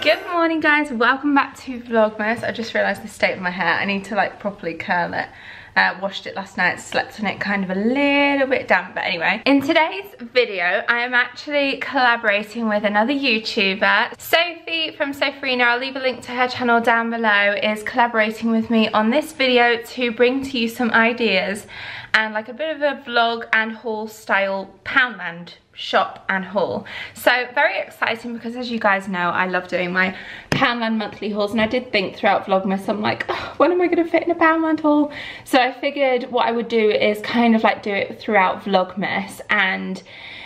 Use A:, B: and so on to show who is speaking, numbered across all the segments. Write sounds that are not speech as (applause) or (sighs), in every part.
A: Good morning guys, welcome back to Vlogmas. I just realised the state of my hair. I need to like properly curl it. Uh, washed it last night, slept on it kind of a little bit damp, but anyway. In today's video, I am actually collaborating with another YouTuber. Sophie from Sophrina, I'll leave a link to her channel down below, is collaborating with me on this video to bring to you some ideas and like a bit of a vlog and haul style Poundland shop and haul. So very exciting because as you guys know, I love doing my Poundland monthly hauls and I did think throughout Vlogmas, I'm like, oh, when am I gonna fit in a Poundland haul? So I figured what I would do is kind of like do it throughout Vlogmas and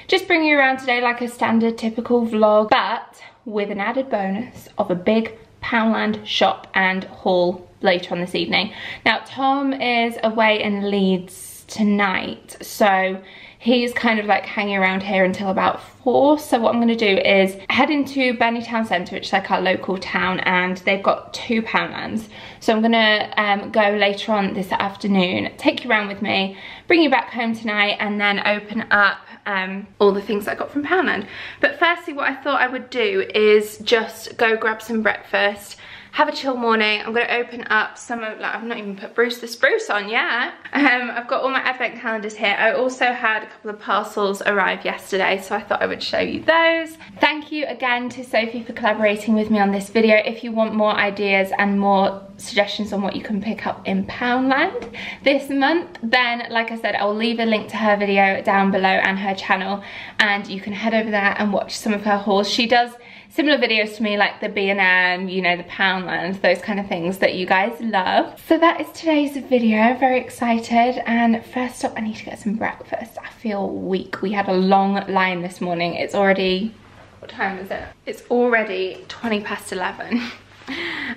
A: just bring you around today like a standard typical vlog, but with an added bonus of a big Poundland shop and haul later on this evening. Now Tom is away in Leeds tonight, so he's kind of like hanging around here until about four. So what I'm gonna do is head into Burnley Town Centre, which is like our local town, and they've got two Poundlands. So I'm gonna um, go later on this afternoon, take you around with me, bring you back home tonight, and then open up um, all the things I got from Poundland. But firstly, what I thought I would do is just go grab some breakfast, have a chill morning. I'm gonna open up some of, like, I've not even put Bruce the Spruce on yet. Um, I've got all my advent calendars here. I also had a couple of parcels arrive yesterday, so I thought I would show you those. Thank you again to Sophie for collaborating with me on this video. If you want more ideas and more suggestions on what you can pick up in Poundland this month, then like I said, I'll leave a link to her video down below and her channel, and you can head over there and watch some of her hauls. She does similar videos to me like the B&M, you know, the Poundland, those kind of things that you guys love. So that is today's video, very excited. And first up, I need to get some breakfast. I feel weak. We had a long line this morning. It's already, what time is it? It's already 20 past 11. (laughs)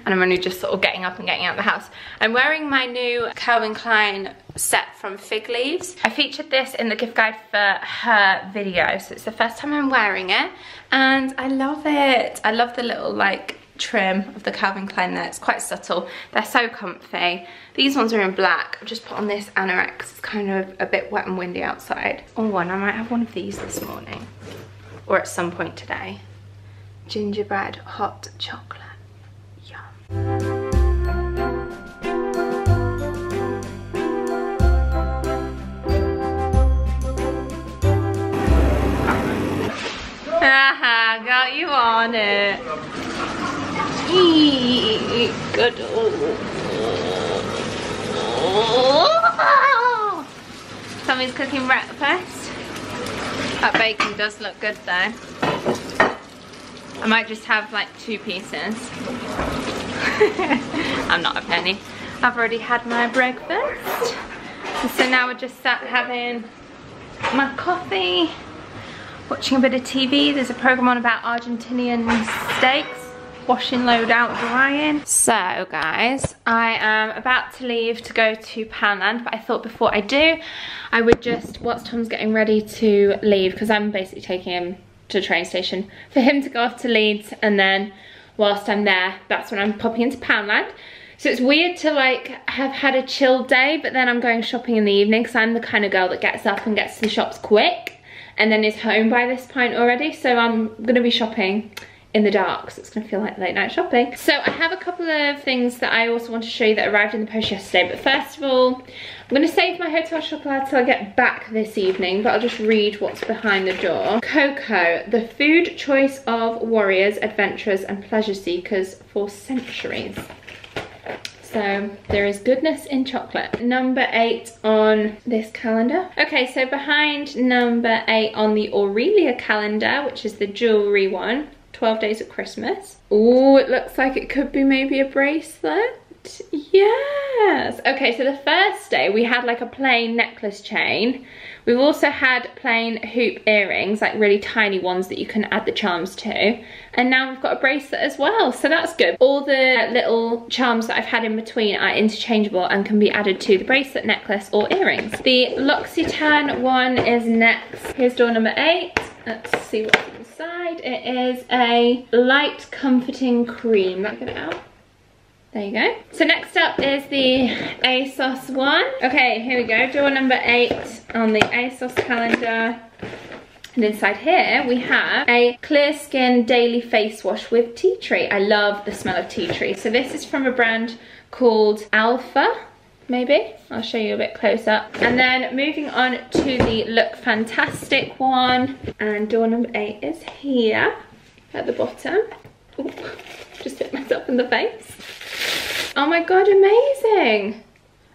A: and I'm only just sort of getting up and getting out of the house. I'm wearing my new Calvin Klein set from Fig Leaves. I featured this in the gift guide for her video, so it's the first time I'm wearing it, and I love it. I love the little like trim of the Calvin Klein there. It's quite subtle. They're so comfy. These ones are in black. I've just put on this anorak it's kind of a bit wet and windy outside. Oh, and I might have one of these this morning or at some point today. Gingerbread hot chocolate. Haha, got you on it. Good. Tommy's cooking breakfast. That bacon does look good though. I might just have like two pieces. (laughs) I'm not a penny. I've already had my breakfast. So now we're just sat having my coffee, watching a bit of TV. There's a program on about Argentinian steaks washing load out drying so guys i am about to leave to go to poundland but i thought before i do i would just whilst tom's getting ready to leave because i'm basically taking him to the train station for him to go off to leeds and then whilst I'm there, that's when I'm popping into Poundland. So it's weird to like have had a chill day, but then I'm going shopping in the evening because I'm the kind of girl that gets up and gets to the shops quick and then is home by this point already. So I'm gonna be shopping in the dark, so it's gonna feel like late night shopping. So I have a couple of things that I also want to show you that arrived in the post yesterday, but first of all, I'm gonna save my Hotel Chocolat till I get back this evening, but I'll just read what's behind the door. Coco, the food choice of warriors, adventurers, and pleasure seekers for centuries. So there is goodness in chocolate. Number eight on this calendar. Okay, so behind number eight on the Aurelia calendar, which is the jewelry one, 12 Days of Christmas. Oh, it looks like it could be maybe a bracelet. Yes. Okay, so the first day we had like a plain necklace chain. We've also had plain hoop earrings, like really tiny ones that you can add the charms to. And now we've got a bracelet as well, so that's good. All the little charms that I've had in between are interchangeable and can be added to the bracelet, necklace or earrings. The L'Occitane one is next. Here's door number eight. Let's see what's inside. It is a light comforting cream. Let get it out. There you go. So next up is the ASOS one. Okay, here we go. Door number eight on the ASOS calendar. And inside here we have a clear skin daily face wash with tea tree. I love the smell of tea tree. So this is from a brand called Alpha maybe I'll show you a bit close up and then moving on to the Lookfantastic one and door number eight is here at the bottom Ooh, just hit myself in the face oh my god amazing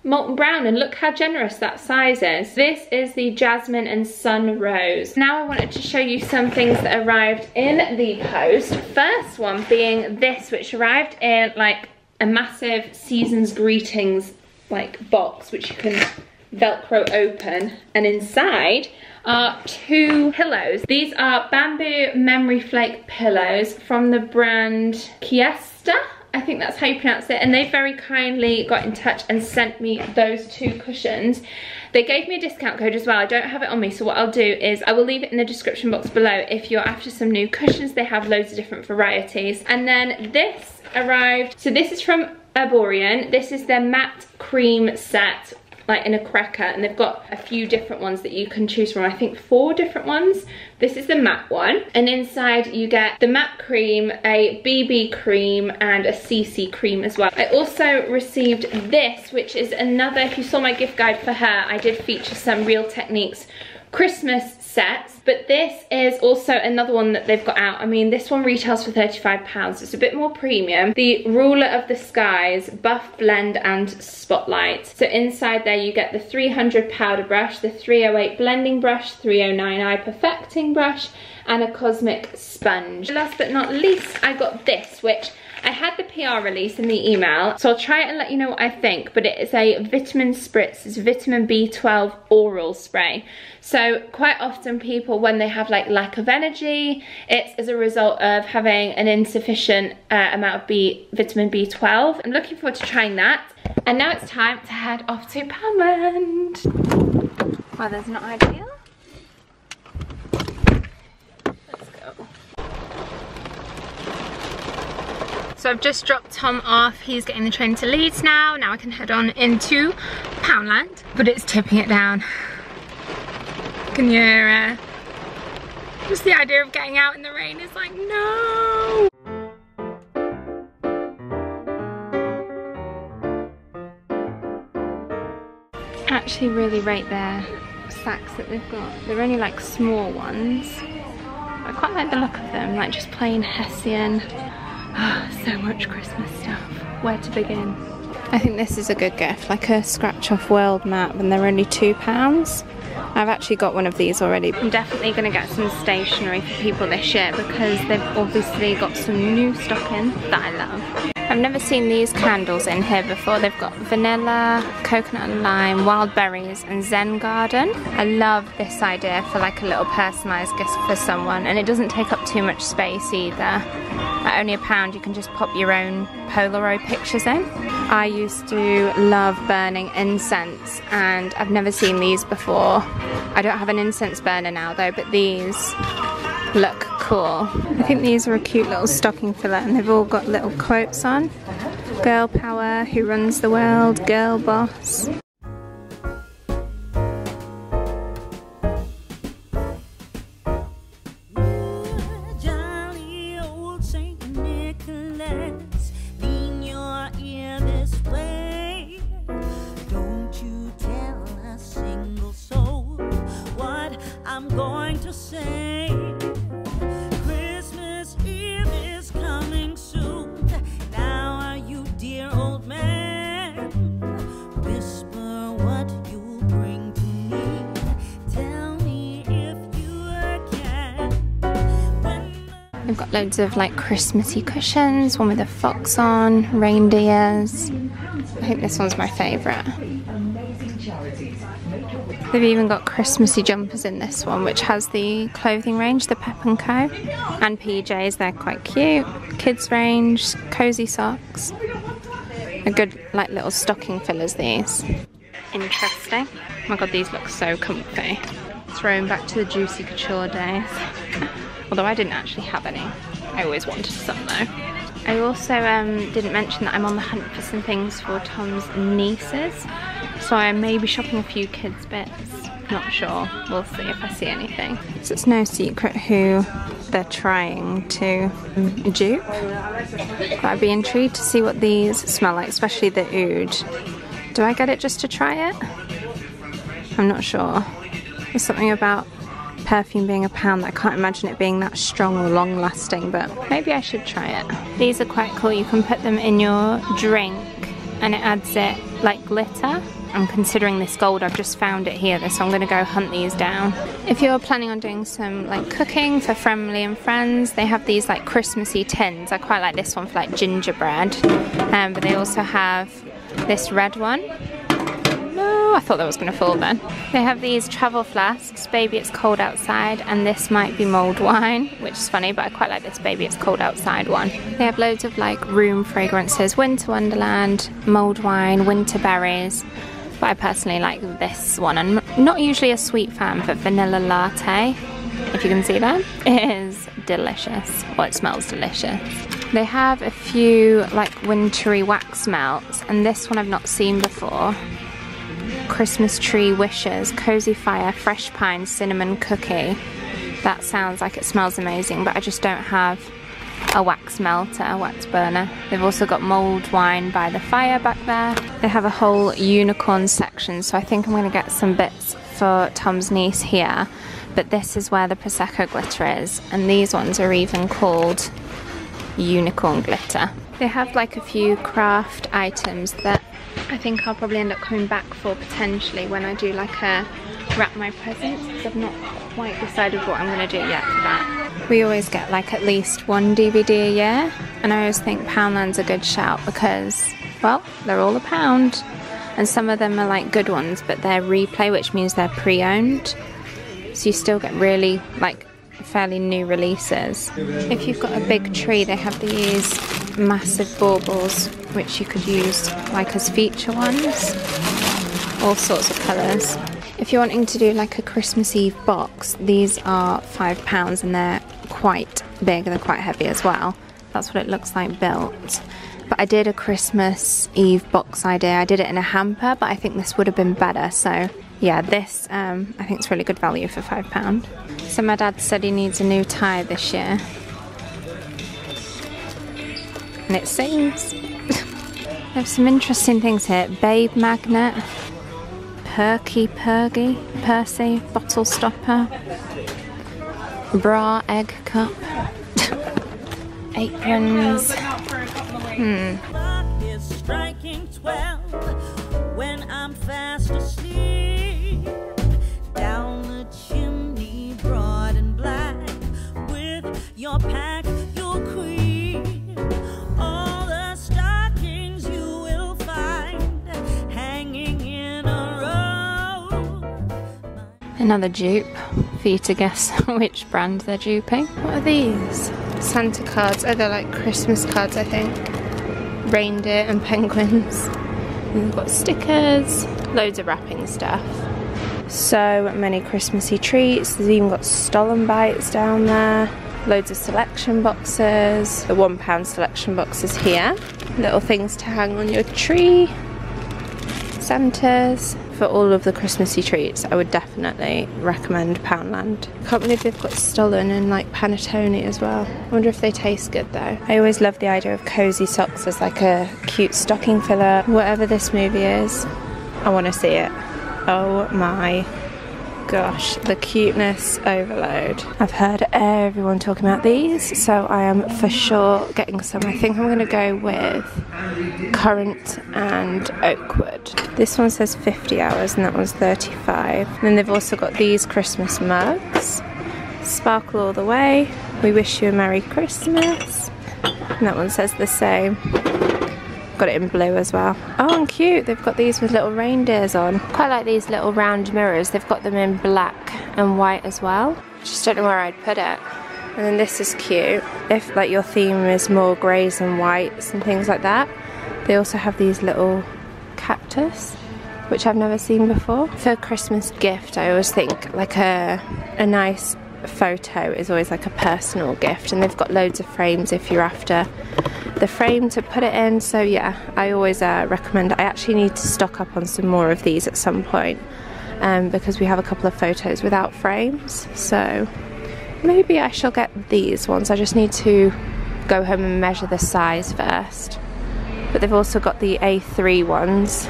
A: Molton Brown and look how generous that size is. This is the Jasmine and Sun Rose. Now I wanted to show you some things that arrived in the post. First one being this which arrived in like a massive season's greetings like box which you can velcro open and inside are two pillows. These are bamboo memory flake pillows from the brand Kiesta. I think that's how you pronounce it. And they very kindly got in touch and sent me those two cushions. They gave me a discount code as well. I don't have it on me. So what I'll do is I will leave it in the description box below. If you're after some new cushions, they have loads of different varieties. And then this arrived. So this is from Erborian. This is their matte cream set like in a cracker and they've got a few different ones that you can choose from. I think four different ones. This is the matte one and inside you get the matte cream, a BB cream and a CC cream as well. I also received this which is another, if you saw my gift guide for her, I did feature some Real Techniques Christmas sets but this is also another one that they've got out. I mean this one retails for 35 pounds it's a bit more premium. The ruler of the skies buff blend and spotlight. So inside there you get the 300 powder brush the 308 blending brush 309 eye perfecting brush and a cosmic sponge. Last but not least I got this which I had the PR release in the email, so I'll try it and let you know what I think, but it is a vitamin spritz, it's vitamin B12 oral spray. So quite often people, when they have like lack of energy, it's as a result of having an insufficient uh, amount of B vitamin B12. I'm looking forward to trying that. And now it's time to head off to Poundland. Weather's not ideal. So I've just dropped Tom off. He's getting the train to Leeds now. Now I can head on into Poundland. But it's tipping it down. Can you hear it? Just the idea of getting out in the rain is like, no! Actually really rate their sacks that they've got. They're only like small ones. I quite like the look of them, like just plain Hessian (sighs) so much Christmas stuff. Where to begin? I think this is a good gift, like a scratch off world map and they're only two pounds. I've actually got one of these already. I'm definitely going to get some stationery for people this year because they've obviously got some new stock in that I love. I've never seen these candles in here before. They've got vanilla, coconut and lime, wild berries and zen garden. I love this idea for like a little personalised gift for someone and it doesn't take up too much space either. At only a pound you can just pop your own Polaroid pictures in. I used to love burning incense and I've never seen these before. I don't have an incense burner now though but these look cool. I think these are a cute little stocking filler and they've all got little quotes on. Girl power, who runs the world, girl boss. Loads of like Christmassy cushions One with a fox on, reindeers I think this one's my favourite They've even got Christmassy jumpers in this one, which has the clothing range, the Pep & Co. And PJs, they're quite cute. Kids range, cozy socks. A good, like, little stocking fillers, these. Interesting. Oh my god, these look so comfy. Throwing back to the Juicy Couture days. Although I didn't actually have any. I always wanted some though. I also um, didn't mention that I'm on the hunt for some things for Tom's nieces. So I may be shopping a few kids bits. Not sure. We'll see if I see anything. So it's no secret who they're trying to dupe. But I'd be intrigued to see what these smell like, especially the oud. Do I get it just to try it? I'm not sure. There's something about perfume being a pound I can't imagine it being that strong or long lasting but maybe I should try it. These are quite cool. You can put them in your drink and it adds it like glitter. I'm considering this gold, I've just found it here so I'm going to go hunt these down. If you're planning on doing some like cooking for family and friends, they have these like Christmassy tins. I quite like this one for like gingerbread, um, but they also have this red one no, I thought that was going to fall then. They have these travel flasks, Baby It's Cold Outside, and this might be mulled wine, which is funny, but I quite like this Baby It's Cold Outside one. They have loads of like room fragrances, Winter Wonderland, mulled wine, winter berries, but I personally like this one. I'm not usually a sweet fan, but vanilla latte, if you can see that, (laughs) is delicious. Well, it smells delicious. They have a few like wintry wax melts, and this one I've not seen before. Christmas tree wishes, cozy fire, fresh pine, cinnamon cookie. That sounds like it smells amazing, but I just don't have a wax melter, a wax burner. They've also got mulled wine by the fire back there. They have a whole unicorn section, so I think I'm gonna get some bits for Tom's niece here. But this is where the Prosecco glitter is, and these ones are even called unicorn glitter. They have like a few craft items that I think I'll probably end up coming back for potentially when I do like a wrap my presents because I've not quite decided what I'm going to do yet for that. We always get like at least one DVD a year and I always think Poundland's a good shout because, well, they're all a pound and some of them are like good ones but they're replay which means they're pre-owned so you still get really like fairly new releases. If you've got a big tree they have these massive baubles which you could use like as feature ones. All sorts of colours. If you're wanting to do like a Christmas Eve box, these are five pounds and they're quite big, they're quite heavy as well. That's what it looks like built. But I did a Christmas Eve box idea. I did it in a hamper, but I think this would have been better. So yeah, this um, I think it's really good value for five pound. So my dad said he needs a new tie this year. And it seems. (laughs) There's some interesting things here. Babe magnet, Perky Pergy, Percy, bottle stopper, bra egg cup, (laughs) aprons. Hmm. Another dupe for you to guess (laughs) which brand they're duping. What are these? Santa cards. Oh, they're like Christmas cards, I think. Reindeer and penguins. And they've got stickers, loads of wrapping stuff. So many Christmassy treats. There's even got Stollen Bites down there. Loads of selection boxes. The one pound selection boxes here. Little things to hang on your tree. Santas for all of the Christmassy treats, I would definitely recommend Poundland. Can't believe they've got Stollen and like panettone as well. I wonder if they taste good though. I always love the idea of cozy socks as like a cute stocking filler. Whatever this movie is, I want to see it. Oh my gosh, the cuteness overload. I've heard everyone talking about these, so I am for sure getting some. I think I'm going to go with Currant and Oakwood. This one says 50 hours and that one's 35. And then they've also got these Christmas mugs. Sparkle all the way. We wish you a Merry Christmas. And that one says the same. Got it in blue as well. Oh, and cute. They've got these with little reindeers on. Quite like these little round mirrors. They've got them in black and white as well. Just don't know where I'd put it. And then this is cute. If like your theme is more greys and whites and things like that. They also have these little cactus which I've never seen before. For Christmas gift, I always think like a, a nice photo is always like a personal gift and they've got loads of frames if you're after the frame to put it in so yeah I always uh, recommend I actually need to stock up on some more of these at some point um, because we have a couple of photos without frames. So maybe I shall get these ones. I just need to go home and measure the size first. But they've also got the A3 ones.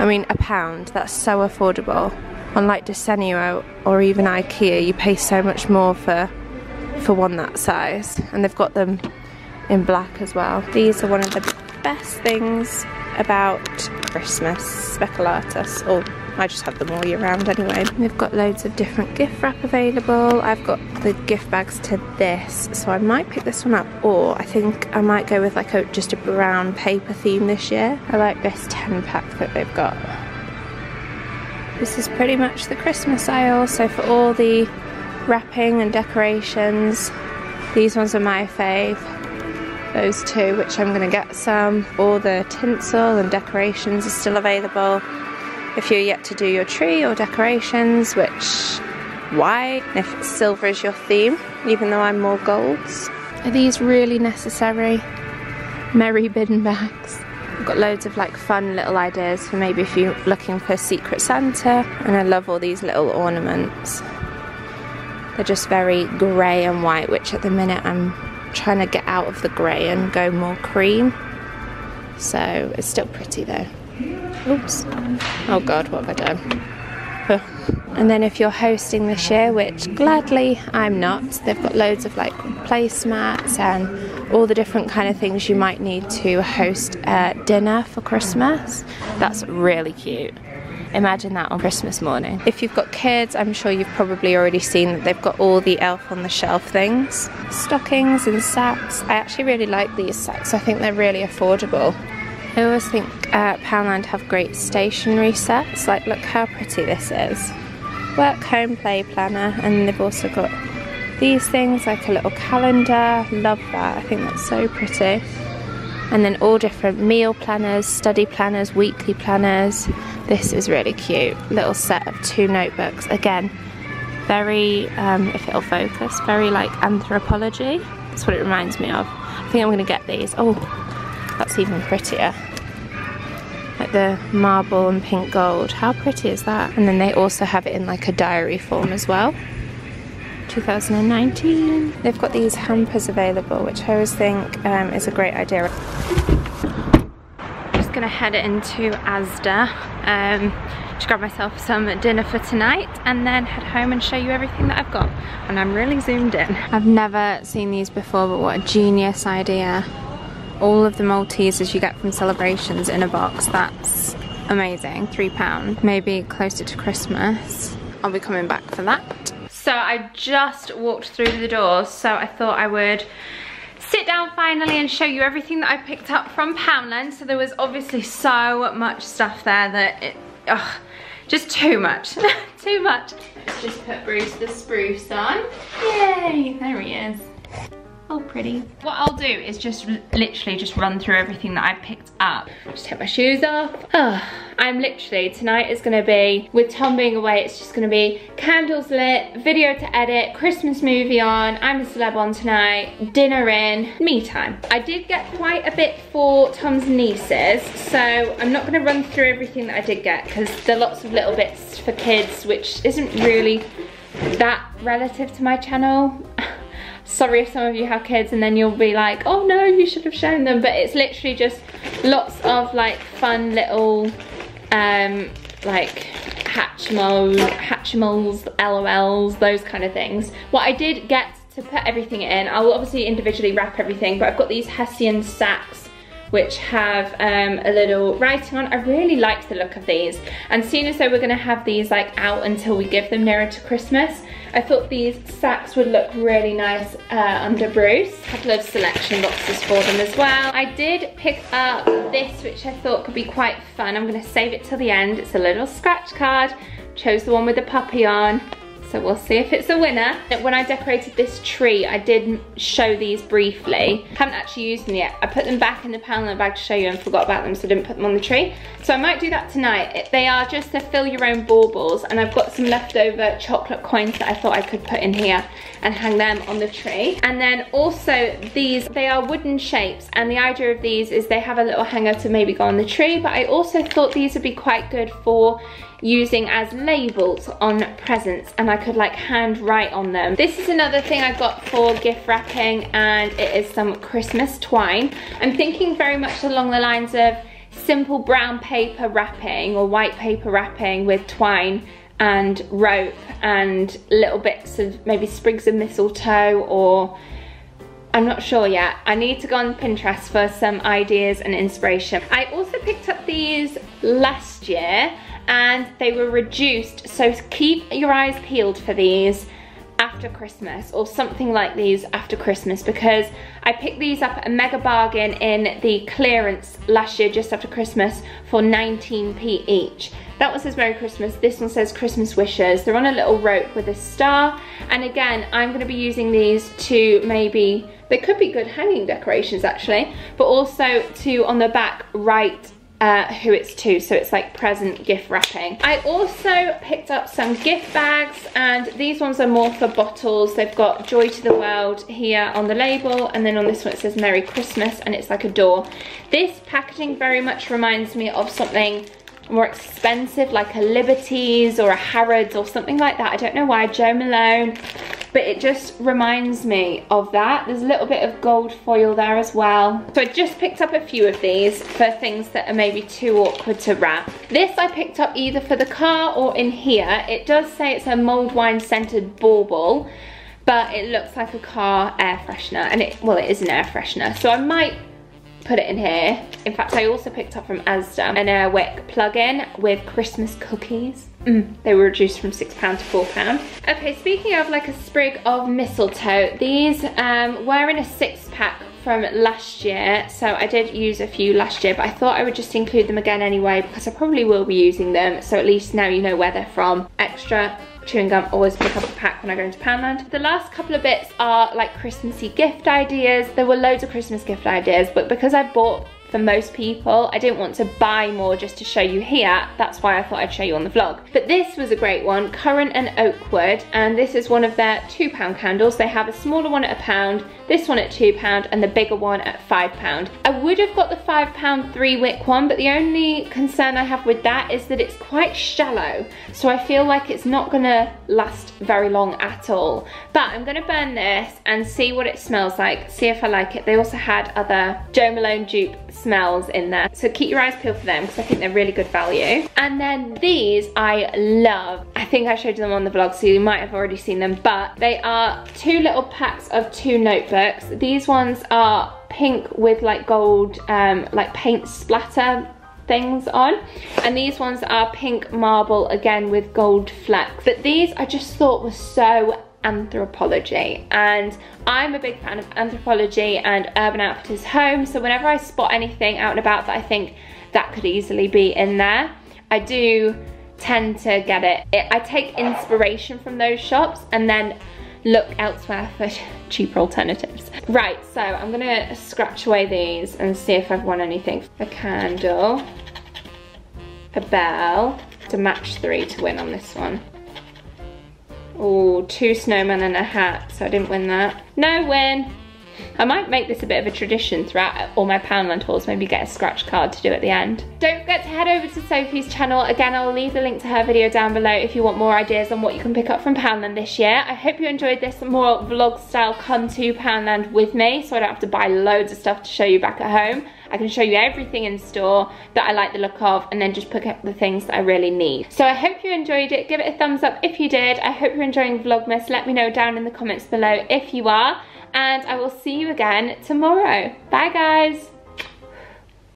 A: I mean, a pound, that's so affordable. Unlike Desenio or even Ikea, you pay so much more for for one that size. And they've got them in black as well. These are one of the best things about Christmas, speculatus, or I just have them all year round anyway. They've got loads of different gift wrap available. I've got the gift bags to this, so I might pick this one up, or I think I might go with like a just a brown paper theme this year. I like this 10 pack that they've got. This is pretty much the Christmas aisle, so for all the wrapping and decorations, these ones are my fave those two, which I'm going to get some. All the tinsel and decorations are still available. If you're yet to do your tree or decorations, which why? If silver is your theme, even though I'm more golds. Are these really necessary? Merry bin bags. I've got loads of like fun little ideas for maybe if you're looking for Secret Santa. And I love all these little ornaments. They're just very grey and white, which at the minute I'm trying to get out of the grey and go more cream. So it's still pretty though. Oops. Oh god, what have I done? And then if you're hosting this year, which gladly I'm not, they've got loads of like placemats and all the different kind of things you might need to host a dinner for Christmas. That's really cute. Imagine that on Christmas morning. If you've got kids, I'm sure you've probably already seen that they've got all the elf on the shelf things. Stockings and sacks. I actually really like these sacks. I think they're really affordable. I always think uh, Poundland have great stationery sets. Like, look how pretty this is. Work, home, play planner. And they've also got these things, like a little calendar. Love that. I think that's so pretty. And then all different meal planners, study planners, weekly planners. This is really cute. Little set of two notebooks. Again, very, um, if it'll focus, very like Anthropologie. That's what it reminds me of. I think I'm gonna get these. Oh, that's even prettier. Like the marble and pink gold. How pretty is that? And then they also have it in like a diary form as well. 2019. They've got these hampers available, which I always think um, is a great idea Just gonna head into Asda um, to grab myself some dinner for tonight and then head home and show you everything that I've got. And I'm really zoomed in. I've never seen these before, but what a genius idea. All of the Maltesers you get from celebrations in a box, that's amazing. Three pound, maybe closer to Christmas. I'll be coming back for that. So I just walked through the doors, so I thought I would sit down finally and show you everything that I picked up from Poundland. So there was obviously so much stuff there that it, ugh, just too much, (laughs) too much. Just put Bruce the spruce on. Yay, there he is. Oh, pretty. What I'll do is just literally just run through everything that I picked up. Just take my shoes off. Oh, I'm literally, tonight is gonna be, with Tom being away, it's just gonna be candles lit, video to edit, Christmas movie on, I'm a celeb on tonight, dinner in, me time. I did get quite a bit for Tom's nieces, so I'm not gonna run through everything that I did get because there are lots of little bits for kids, which isn't really that relative to my channel (laughs) sorry if some of you have kids and then you'll be like, oh no, you should have shown them. But it's literally just lots of like fun little um, like Hatchimals, LOLs, those kind of things. What I did get to put everything in, I'll obviously individually wrap everything, but I've got these Hessian sacks which have um, a little writing on. I really liked the look of these. And seeing as though we're gonna have these like out until we give them nearer to Christmas, I thought these sacks would look really nice uh, under Bruce. A couple of selection boxes for them as well. I did pick up this, which I thought could be quite fun. I'm gonna save it till the end. It's a little scratch card. Chose the one with the puppy on so we'll see if it's a winner. When I decorated this tree, I did show these briefly. Haven't actually used them yet. I put them back in the Poundland bag to show you and forgot about them, so I didn't put them on the tree. So I might do that tonight. They are just the fill your own baubles, and I've got some leftover chocolate coins that I thought I could put in here and hang them on the tree. And then also these, they are wooden shapes and the idea of these is they have a little hanger to maybe go on the tree, but I also thought these would be quite good for using as labels on presents and I could like hand write on them. This is another thing I got for gift wrapping and it is some Christmas twine. I'm thinking very much along the lines of simple brown paper wrapping or white paper wrapping with twine and rope and little bits of maybe sprigs of mistletoe or I'm not sure yet. I need to go on Pinterest for some ideas and inspiration. I also picked up these last year and they were reduced. So keep your eyes peeled for these after Christmas or something like these after Christmas because I picked these up at a mega bargain in the clearance last year just after Christmas for 19p each. That one says Merry Christmas, this one says Christmas Wishes. They're on a little rope with a star and again I'm going to be using these to maybe, they could be good hanging decorations actually, but also to on the back write uh, who it's to, so it's like present gift wrapping. I also picked up some gift bags and these ones are more for bottles. They've got Joy to the World here on the label and then on this one it says Merry Christmas and it's like a door. This packaging very much reminds me of something more expensive like a Liberties or a Harrods or something like that. I don't know why, Jo Malone but it just reminds me of that. There's a little bit of gold foil there as well. So I just picked up a few of these for things that are maybe too awkward to wrap. This I picked up either for the car or in here. It does say it's a mulled wine scented bauble, but it looks like a car air freshener and it, well, it is an air freshener. So I might put it in here. In fact, I also picked up from Asda an Airwick plug-in with Christmas cookies. Mm, they were reduced from £6 to £4. Okay, speaking of like a sprig of mistletoe, these um, were in a six pack from last year. So I did use a few last year, but I thought I would just include them again anyway because I probably will be using them. So at least now you know where they're from. Extra chewing gum, always pick up a pack when I go into Poundland. The last couple of bits are like Christmassy gift ideas. There were loads of Christmas gift ideas, but because I bought for most people. I didn't want to buy more just to show you here. That's why I thought I'd show you on the vlog. But this was a great one, Currant and Oakwood. And this is one of their two pound candles. They have a smaller one at a pound, this one at two pound, and the bigger one at five pound. I would have got the five pound three wick one, but the only concern I have with that is that it's quite shallow. So I feel like it's not gonna last very long at all. But I'm gonna burn this and see what it smells like, see if I like it. They also had other Jo Malone dupe smells in there. So keep your eyes peeled for them because I think they're really good value. And then these I love. I think I showed them on the vlog so you might have already seen them, but they are two little packs of two notebooks. These ones are pink with like gold um, like paint splatter things on and these ones are pink marble again with gold flecks but these I just thought were so Anthropologie and I'm a big fan of Anthropologie and Urban Outfitters Home so whenever I spot anything out and about that I think that could easily be in there I do tend to get it. it I take inspiration from those shops and then look elsewhere for (laughs) cheaper alternatives. Right, so I'm gonna scratch away these and see if I've won anything. A candle, a bell, to match three to win on this one. Oh, two snowmen and a hat, so I didn't win that. No win. I might make this a bit of a tradition throughout all my Poundland hauls, maybe get a scratch card to do at the end. Don't forget to head over to Sophie's channel. Again, I'll leave the link to her video down below if you want more ideas on what you can pick up from Poundland this year. I hope you enjoyed this more vlog style come to Poundland with me so I don't have to buy loads of stuff to show you back at home. I can show you everything in store that I like the look of and then just pick up the things that I really need. So I hope you enjoyed it. Give it a thumbs up if you did. I hope you're enjoying Vlogmas. Let me know down in the comments below if you are. And I will see you again tomorrow. Bye guys.